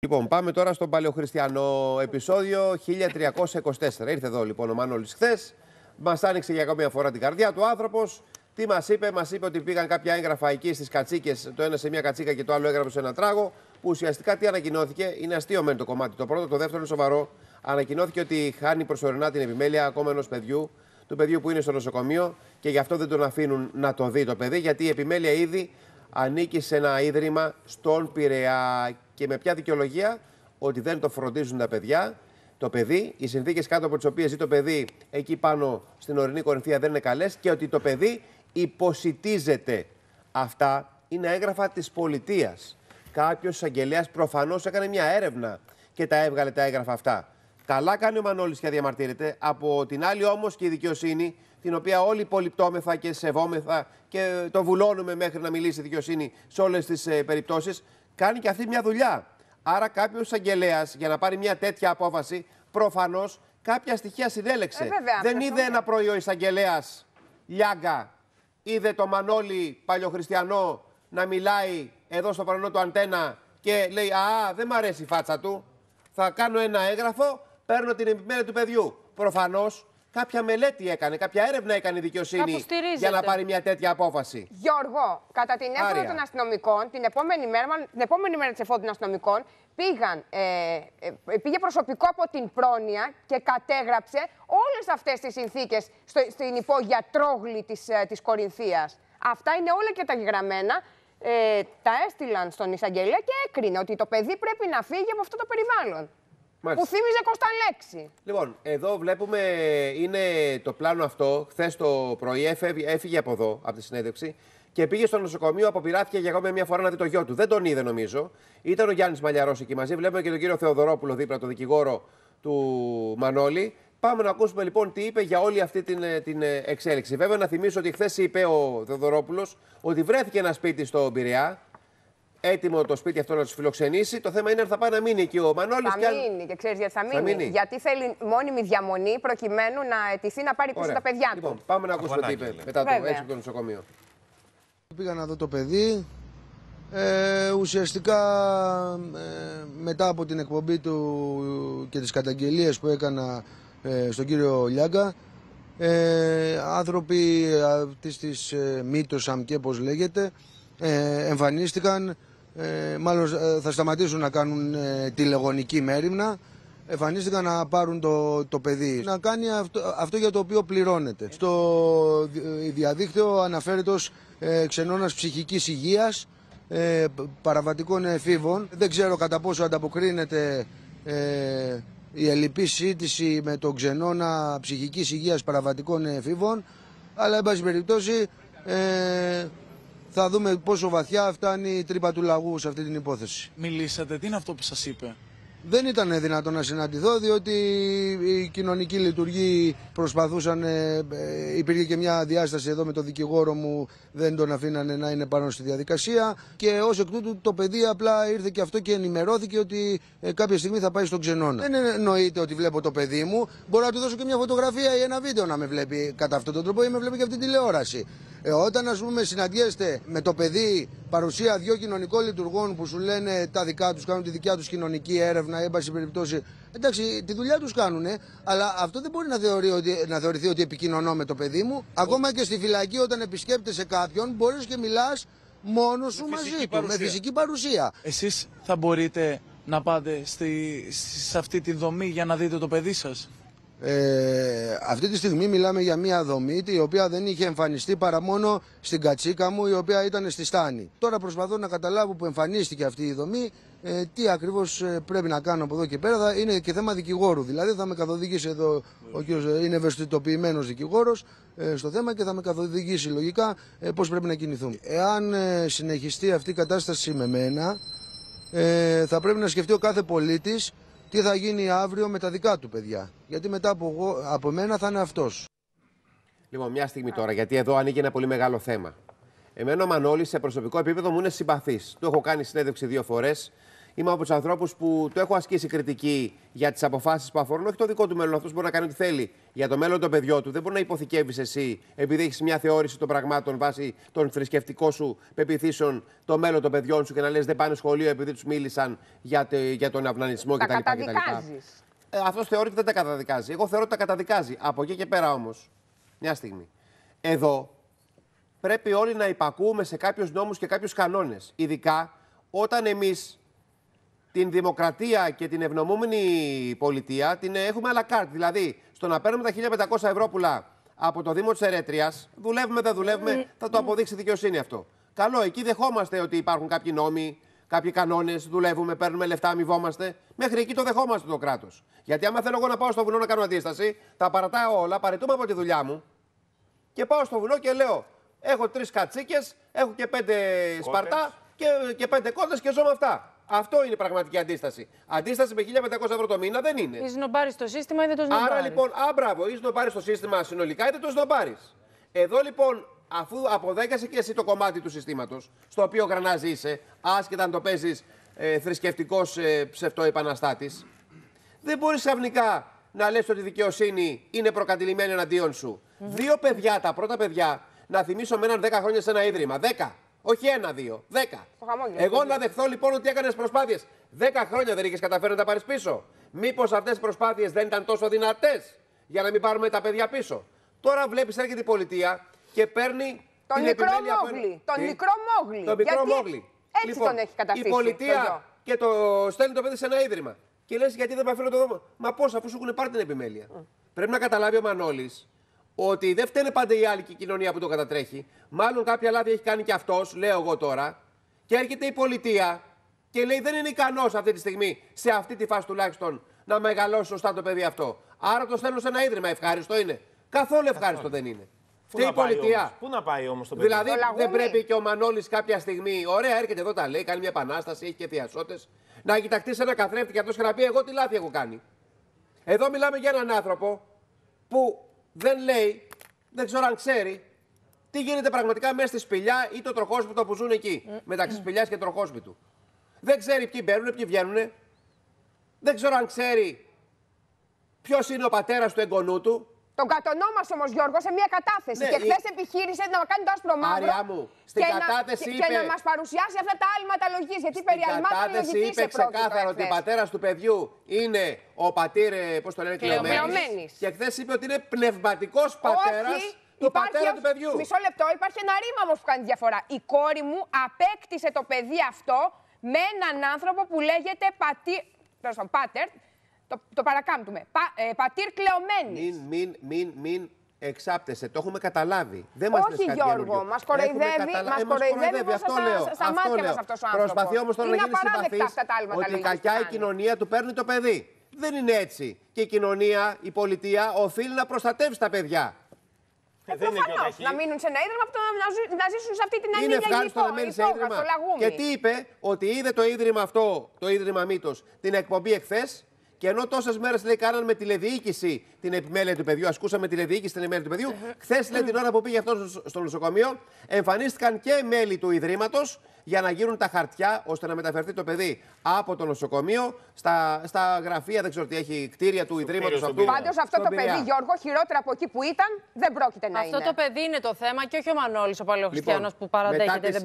Λοιπόν, πάμε τώρα στον παλαιοχριστιανό επεισόδιο 1324. Ήρθε εδώ λοιπόν ο Μάνολης χθες. Μας άνοιξε για ακόμη μια φορά την καρδιά του άνθρωπος. Τι μας είπε, μας είπε ότι πήγαν κάποια έγγραφα εκεί στις κατσίκες, το ένα σε μια κατσίκα και το άλλο έγραφε σε ένα τράγο. Που ουσιαστικά τι ανακοινώθηκε, είναι αστείο μεν το κομμάτι. Το πρώτο, το δεύτερο είναι σοβαρό. Ανακοινώθηκε ότι χάνει προσωρινά την επιμέλεια ακόμα ενός παιδιού, του παιδιού που είναι στο νοσοκομείο και γι' αυτό δεν τον αφήνουν να το δει το παιδί, γιατί η επιμέλεια ήδη ανήκει σε ένα ίδρυμα στον Πειραιά. Και με ποια δικαιολογία; Ότι δεν το φροντίζουν τα παιδιά. Το παιδί, οι συνθήκες κάτω από τις οποίες ζει το παιδί εκεί πάνω στην ορεινή κορυφαία δεν είναι καλές και ότι το παιδί υποσυτίζεται. Αυτά είναι έγγραφα της πολιτείας. Κάποιος εισαγγελέας προφανώς έκανε μια έρευνα και τα έβγαλε τα έγγραφα αυτά. Καλά κάνει ο Μανώλης και διαμαρτύρεται. Από την άλλη όμως και η δικαιοσύνη, την οποία όλοι πολυπτώμεθα και σεβόμεθα και το βουλώνουμε μέχρι να μιλήσει η δικαιοσύνη σε όλες τις ε, περιπτώσεις, κάνει και αυτή μια δουλειά. Άρα κάποιος εισαγγελέας για να πάρει μια τέτοια απόφαση, προφανώς κάποια στοιχεία συνέλεξε. Ε, βέβαια, Δεν αυτό είδε ένα πρωί ο εισαγγελέας Λιάγκα, είδε το Μανώλη παλιοχριστιανό να μιλάει εδώ στο παρονό του αντένα και λέει Α, δεν μ' αρέσει η φάτσα του. Θα κάνω ένα έγγραφο, παίρνω την επιμέλεια του παιδιού. Προφανώς κάποια μελέτη έκανε, κάποια έρευνα έκανε η δικαιοσύνη Κάπου στηρίζεται. για να πάρει μια τέτοια απόφαση. Γιώργο, κατά την έφοδο Άρια. των αστυνομικών, την επόμενη μέρα, μάλλον την επόμενη μέρα της εφόδου των αστυνομικών, πήγαν, ε, ε, πήγε προσωπικό από την πρόνοια και κατέγραψε όλες αυτές τις συνθήκες στο, στην υπόγεια τρόγλη της, ε, της Κορινθίας. Αυτά είναι όλα και τα γεγραμμένα. Ε, τα έστειλαν στον εισαγγελέα και έκρινε ότι το παιδί πρέπει να φύγει από αυτό το περιβάλλον. Μάλιστα. Που θύμιζε Κωνσταντέξη. Λοιπόν, εδώ βλέπουμε είναι το πλάνο αυτό. Χθες το πρωί έφευγε, έφυγε από εδώ, από τη συνέντευξη, και πήγε στο νοσοκομείο. Αποπειράθηκε για ακόμη μια φορά να δει το γιο του. Δεν τον είδε, νομίζω. Ήταν ο Γιάννης Μαλιαρός εκεί μαζί. Βλέπουμε και τον κύριο Θεοδωρόπουλο δίπλα, τον δικηγόρο του Μανώλη. Πάμε να ακούσουμε λοιπόν τι είπε για όλη αυτή την, ε, την ε, εξέλιξη. Βέβαια, να θυμίσω ότι χθες είπε ο Θεοδωρόπουλος ότι βρέθηκε ένα σπίτι στο Πειραιά. Έτοιμο το σπίτι αυτό να τους φιλοξενήσει. Το θέμα είναι αν θα πάει να μείνει εκεί ο Μανώλης. Θα μείνει και ξέρεις γιατί θα μείνει. μείνει. Γιατί θέλει μόνιμη διαμονή προκειμένου να αιτηθεί να πάρει πίσω τα παιδιά του. Λοιπόν, πάμε να ακούσουμε τι Αφωνάκι, είπε λέει. μετά το Βέβαια. έξω από το νοσοκομείο. Πήγα να δω το παιδί. Ε, ουσιαστικά ε, μετά από την εκπομπή του και τις καταγγελίες που έκανα ε, στον κύριο Λιάγκα ε, άνθρωποι αυτής της ε, μύτος και πως λέγεται ε, εμφανίστηκαν ε, μάλλον ε, θα σταματήσουν να κάνουν ε, τηλεγονική μέρημνα. Εμφανίστηκαν να πάρουν το, το παιδί. Να κάνει αυτό, αυτό για το οποίο πληρώνεται. Στο δι- διαδίκτυο αναφέρεται ως ε, ξενώνας ψυχικής υγείας ε, π- παραβατικών εφήβων. Δεν ξέρω κατά πόσο ανταποκρίνεται ε, η ελλειπή σύντηση με τον ξενώνα ψυχικής υγείας παραβατικών εφήβων αλλά εν πάση περιπτώσει ε, θα δούμε πόσο βαθιά φτάνει η τρύπα του λαγού σε αυτή την υπόθεση. Μιλήσατε, τι είναι αυτό που σας είπε; Δεν ήταν δυνατόν να συναντηθώ διότι οι κοινωνικοί λειτουργοί προσπαθούσαν, ε, ε, υπήρχε και μια διάσταση εδώ με τον δικηγόρο μου, δεν τον αφήνανε να είναι πάνω στη διαδικασία και ως εκ τούτου το παιδί απλά ήρθε και αυτό και ενημερώθηκε ότι ε, κάποια στιγμή θα πάει στον ξενώνα. Δεν εννοείται ότι βλέπω το παιδί μου, μπορώ να του δώσω και μια φωτογραφία ή ένα βίντεο να με βλέπει κατά αυτόν τον τρόπο ή με βλέπει και αυτή τη τηλεόραση. Ε, όταν ας πούμε συναντιέστε με το παιδί παρουσία δύο κοινωνικών λειτουργών που σου λένε τα δικά τους, κάνουν τη δικιά τους κοινωνική έρευνα, έμπαση περιπτώσει. Εντάξει, τη δουλειά τους κάνουν, αλλά αυτό δεν μπορεί να, θεωρεί ότι, να θεωρηθεί ότι επικοινωνώ με το παιδί μου. Ακόμα και στη φυλακή όταν επισκέπτεσαι κάποιον μπορείς και μιλάς μόνος σου Με μαζί φυσική του, με παρουσία. φυσική παρουσία. Εσείς θα μπορείτε να πάτε στη, σε αυτή τη δομή για να δείτε το παιδί σας; Ε, αυτή τη στιγμή μιλάμε για μια δομή η οποία δεν είχε εμφανιστεί παρά μόνο στην κατσίκα μου η οποία ήταν στη Στάνη. Τώρα προσπαθώ να καταλάβω που εμφανίστηκε αυτή η δομή ε, τι ακριβώς ε, πρέπει να κάνω από εδώ και πέρα. Θα, είναι και θέμα δικηγόρου. Δηλαδή θα με καθοδηγήσει εδώ ο κύριος, ε, είναι ευαισθητοποιημένος δικηγόρος ε, στο θέμα και θα με καθοδηγήσει λογικά ε, πώς πρέπει να κινηθούμε. Εάν ε, συνεχιστεί αυτή η κατάσταση με μένα ε, θα πρέπει να σκεφτεί ο κάθε πολίτης τι θα γίνει αύριο με τα δικά του παιδιά; Γιατί μετά από, εγώ, από μένα θα είναι αυτός. Λοιπόν, μια στιγμή τώρα, γιατί εδώ ανοίγει ένα πολύ μεγάλο θέμα. Εμένα ο Μανώλης σε προσωπικό επίπεδο μου είναι συμπαθής. Του έχω κάνει συνέντευξη δύο φορές. Είμαι από τους ανθρώπους που το έχω ασκήσει κριτική για τις αποφάσεις που αφορούν όχι το δικό του μέλλον. Αυτός μπορεί να κάνει ό,τι θέλει για το μέλλον των παιδιών του. Δεν μπορεί να υποθηκεύεις εσύ, επειδή έχεις μια θεώρηση των πραγμάτων βάσει των θρησκευτικών σου πεπιθήσεων, το μέλλον των παιδιών σου και να λες δεν πάνε σχολείο επειδή τους μίλησαν για, τε- για τον αυνανισμό Τα κτλ. κτλ. καταδικάζεις. Ε, Αυτός θεωρεί ότι δεν τα καταδικάζει. Εγώ θεωρώ ότι τα καταδικάζει. Από εκεί και πέρα όμως, μια στιγμή. Εδώ πρέπει όλοι να υπακούμε σε κάποιους νόμους και κάποιους κανόνες. Ειδικά όταν εμείς την δημοκρατία και την ευνομούμενη πολιτεία την έχουμε à la carte. Δηλαδή, στο να παίρνουμε τα 1500 ευρώ από το Δήμο της Ερέτριας, δουλεύουμε, δεν δουλεύουμε, θα το αποδείξει η δικαιοσύνη αυτό. Καλό, εκεί δεχόμαστε ότι υπάρχουν κάποιοι νόμοι, κάποιοι κανόνες, δουλεύουμε, παίρνουμε λεφτά, αμοιβόμαστε. Μέχρι εκεί το δεχόμαστε το κράτος. Γιατί άμα θέλω εγώ να πάω στο βουνό να κάνω αντίσταση, τα παρατάω όλα, παρετούμε από τη δουλειά μου και πάω στο βουνό και λέω: Έχω τρεις κατσίκες, έχω και πέντε σπαρτά και, και πέντε κότες και ζω με αυτά. Αυτό είναι η πραγματική αντίσταση. Αντίσταση με 1500 ευρώ το μήνα δεν είναι. Ή σνομπάρεις το σύστημα ή δεν το σνομπάρεις; Άρα λοιπόν, α, μπράβο, ή το πάρει το σύστημα συνολικά, είτε το πάρει. Εδώ λοιπόν, αφού αποδέχεσαι και εσύ το κομμάτι του συστήματος, στο οποίο γρανάζι είσαι, άσχετα αν το παίζεις ε, θρησκευτικός ε, ψευτοεπαναστάτης, δεν μπορείς ξαφνικά να λες ότι η δικαιοσύνη είναι προκατηλημένη εναντίον σου. Δύο παιδιά, τα πρώτα παιδιά, να θυμίσω με έναν 10 χρόνια σε ένα ίδρυμα. 10. Όχι ένα-δύο. 10. Το χαμόγελο, Εγώ το να δεχθώ λοιπόν ότι έκανες προσπάθειες. 10 χρόνια δεν είχες καταφέρει να τα πάρεις πίσω. Μήπως αυτές οι προσπάθειες δεν ήταν τόσο δυνατές για να μην πάρουμε τα παιδιά πίσω; Τώρα βλέπεις έρχεται η πολιτεία και παίρνει. Τον την μικρό επιμέλεια που- Μόγλι. Τον Τι; μικρό Μόγλι. Τον μικρό Γιατί Μόγλι. έτσι τον έχει καταστήσει Η το πολιτεία γιο. και το στέλνει το παιδί σε ένα ίδρυμα. Και λες, γιατί δεν με αφήνω το δώμα; Μα πώς, αφού σου έχουν πάρει την επιμέλεια. Πρέπει να καταλάβει ο Μανώλης ότι δεν φταίνε πάντα η άλλη και η κοινωνία που το κατατρέχει. Μάλλον κάποια λάθη έχει κάνει και αυτός, λέω εγώ τώρα. Και έρχεται η πολιτεία και λέει δεν είναι ικανός αυτή τη στιγμή, σε αυτή τη φάση τουλάχιστον, να μεγαλώσει σωστά το παιδί αυτό. Άρα το στέλνω σε ένα ίδρυμα. Ευχάριστο είναι. Καθόλου ευχάριστο δεν είναι. Πού Φταίει η να πάει πολιτεία. όμως, Πού να πάει όμως το παιδί; Δηλαδή Το δεν λαγούμι. πρέπει και ο Μανώλης κάποια στιγμή, ωραία, έρχεται εδώ, τα λέει, κάνει μια επανάσταση, έχει και θειασότες, να κοιταχτεί σε ένα καθρέφτη και αυτός και να πει: Εγώ τι λάθη έχω κάνει. Εδώ μιλάμε για έναν άνθρωπο που δεν λέει, δεν ξέρω αν ξέρει, τι γίνεται πραγματικά μέσα στη σπηλιά ή το τροχόσπιτο που ζουν εκεί. μεταξύ σπηλιάς και τροχόσπιτου. Δεν ξέρει ποιοι μπαίνουν, ποιοι βγαίνουν. Δεν ξέρω αν ξέρει ποιος είναι ο πατέρας του εγγονού του. Τον κατονόμασε όμως Γιώργος σε μια κατάθεση. Ναι, και χθες η- επιχείρησε να κάνει το άσπρο μαύρο. Άρια μου, στην και κατάθεση να, και, είπε- και να μας παρουσιάσει αυτά τα άλματα λογική. Γιατί περί Στην αλμάτων κατάθεση λογικής είπε ξεκάθαρα ότι ο πατέρας του παιδιού είναι ο πατήρ, πώς το λένε, Κλεωμένης. Κλεωμένης. Και χθες είπε ότι είναι πνευματικός πατέρας του πατέρα του παιδιού. Μισό λεπτό, υπάρχει ένα ρήμα όμως που κάνει διαφορά. Η κόρη μου απέκτησε το παιδί αυτό με έναν άνθρωπο που λέγεται πατή... τέλος πάντων, πάτερ. Το, το παρακάμπτουμε. Πα, ε, πατήρ κλεωμένης. Μην, μην, μην, μην εξάπτεσαι. Το έχουμε καταλάβει. Δεν μας Όχι, λες κάτι Γιώργο, καινούριο. μας κοροϊδεύει- Έχουμε καταλα- μας Ε, μας κοροϊδεύει κοροϊδεύει. μέσα Αυτό στα- λέω. στα αυτό μάτια λέω. μας αυτός ο άνθρωπος. Προσπαθεί όμως τώρα να Είναι γίνει απαράδεκτα συμπαθής αυτά τα άλματα ότι λογικής κακιά η κάνει. κοινωνία του παίρνει το παιδί. Δεν είναι έτσι. Και η κοινωνία, η πολιτεία οφείλει να προστατεύσει τα παιδιά. Ε, δεν είναι και Προφανώς, ταχύ. να μείνουν σε ένα ίδρυμα, από το να, ζου- να ζήσουν σε αυτή την Είναι ανήλια ευχάριστο να μένει σε υπόγα, ίδρυμα. στο λαγούμι. Και τι είπε, ότι είδε το ίδρυμα αυτό, το ίδρυμα Μύτο, την εκπομπή εχθές; Και ενώ τόσες μέρες λέει κάναν με τηλεδιοίκηση την επιμέλεια του παιδιού, ασκούσαμε τηλεδιοίκηση την επιμέλεια του παιδιού, χθες λέει την ώρα που πήγε αυτός στο- στο νοσοκομείο, εμφανίστηκαν και μέλη του Ιδρύματος για να γίνουν τα χαρτιά ώστε να μεταφερθεί το παιδί από το νοσοκομείο στα, στα γραφεία, δεν ξέρω τι έχει, κτίρια του Ιδρύματος κτίριο στον αυτού. Πειραιά. Πάντως αυτό στον το Πειραιά. παιδί, Γιώργο, χειρότερα από εκεί που ήταν, δεν πρόκειται να Αυτό είναι. το παιδί είναι το θέμα και όχι ο Μανώλης, ο παλαιοχριστιανός Λοιπόν, που παραδέχεται. μετά τις- δεν